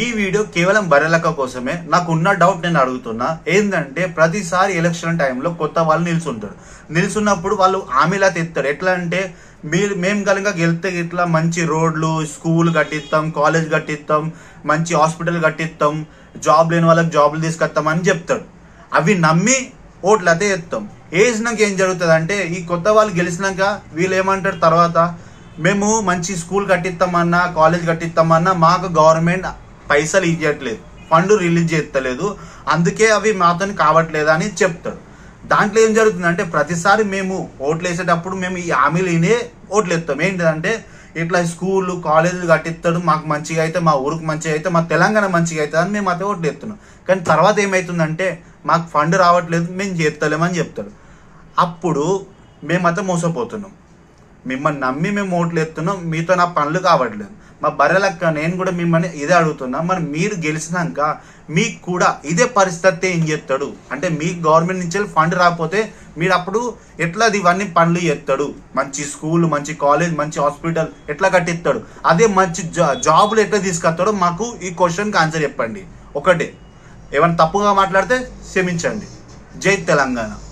ఈ వీడియో కేవలం బర్రెలక్క కోసమే. నాకు ఉన్న డౌట్ నేను అడుగుతున్నా. ఏంటంటే ప్రతిసారి ఎలక్షన్ టైంలో కొత్త వాళ్ళు నిల్చుంటారు. నిల్చున్నప్పుడు వాళ్ళు హామీలా తెస్తారు ఎట్లా అంటే మీరు మేము కనుక గెలితే ఇట్లా మంచి రోడ్లు స్కూల్ కట్టిస్తాం కాలేజ్ కట్టిస్తాం మంచి హాస్పిటల్ కట్టిస్తాం జాబ్ లేని వాళ్ళకి జాబ్లు తీసుకొస్తాం అని చెప్తాడు అవి నమ్మి ఓట్లు అయితే ఎత్తాం. వేసినాక ఏం జరుగుతుంది అంటే ఈ కొత్త వాళ్ళు గెలిచినాక వీళ్ళు ఏమంటారు తర్వాత మేము మంచి స్కూల్ కట్టిస్తామన్నా కాలేజ్ కట్టిస్తామన్నా మాకు గవర్నమెంట్ పైసలు ఇవ్వట్లేదు ఫండ్ రిలీజ్ చేస్తలేదు. అందుకే అవి మాతో కావట్లేదు అని చెప్తాడు. దాంట్లో ఏం జరుగుతుందంటే ప్రతిసారి మేము ఓట్లు వేసేటప్పుడు మేము ఈ హామీలు ఓట్లు వేస్తాం ఏంటిదంటే ఇట్లా స్కూళ్ళు కాలేజీలు కట్టిస్తాడు. మాకు మంచిగా అయితే మా ఊరికి మంచిగా అయితే మా తెలంగాణ మంచిగా అవుతుంది అని మేము అయితే ఓట్లు ఎత్తున్నాం కానీ తర్వాత ఏమవుతుందంటే మాకు ఫండ్ రావట్లేదు మేము చేస్తలేమని చెప్తాడు. అప్పుడు మేమైతే మోసపోతున్నాం. మిమ్మల్ని నమ్మి మేము ఓట్లు ఎత్తున్నాం మీతో నా పనులు కావట్లేదు. మా బర్రెలక్క నేను కూడా మిమ్మల్ని ఇదే అడుగుతున్నా మరి మీరు గెలిచినాక మీకు కూడా ఇదే పరిస్థితి ఏం చేస్తాడు? అంటే మీకు గవర్నమెంట్ నుంచి ఫండ్ రాకపోతే మీరు అప్పుడు ఎట్లా అది ఇవన్నీ పనులు చేస్తాడు? మంచి స్కూల్ మంచి కాలేజ్ మంచి హాస్పిటల్ ఎట్లా కట్టిస్తాడు? అదే మంచి జా- జాబులు ఎట్లా తీసుకొస్తాడో మాకు ఈ క్వశ్చన్కి ఆన్సర్ చెప్పండి. ఒకటే ఏమైనా తప్పుగా మాట్లాడితే క్షమించండి. జై తెలంగాణ.